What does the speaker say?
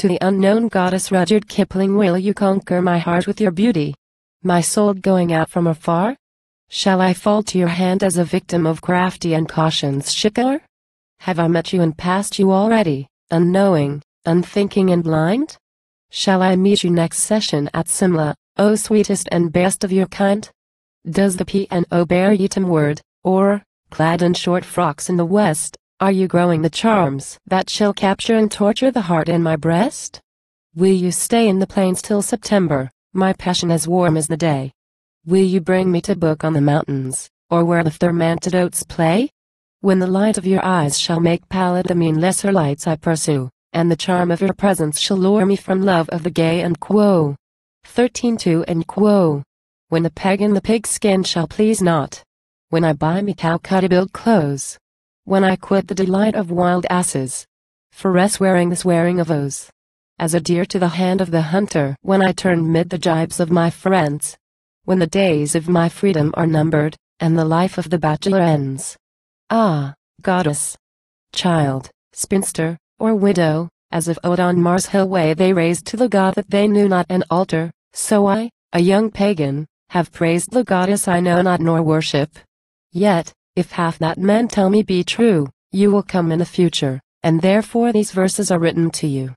To the unknown goddess Rudyard Kipling will you conquer my heart with your beauty? My soul going out from afar? Shall I fall to your hand as a victim of crafty and caution's shikar? Have I met you and passed you already, unknowing, unthinking and blind? Shall I meet you next session at Simla, O sweetest and best of your kind? Does the P and O bear Yetum word, or, clad in short frocks in the west, are you growing the charms that shall capture and torture the heart in my breast? Will you stay in the plains till September, my passion as warm as the day? Will you bring me to book on the mountains, or where the thermantidotes play? When the light of your eyes shall make pallid the mean lesser lights I pursue, and the charm of your presence shall lure me from love of the gay and quo. 13-2 and quo. When the peg in the pigskin shall please not. When I buy me Calcutta-built clothes. When I quit the delight of wild asses. For rest wearing the swearing of oaths. As a deer to the hand of the hunter. When I turn mid the jibes of my friends. When the days of my freedom are numbered, and the life of the bachelor ends. Ah, goddess. Child, spinster, or widow, as if owed on Mars Hill way they raised to the god that they knew not an altar, so I, a young pagan, have praised the goddess I know not nor worship. Yet, if half that men tell me be true, you will come in the future, and therefore these verses are written to you.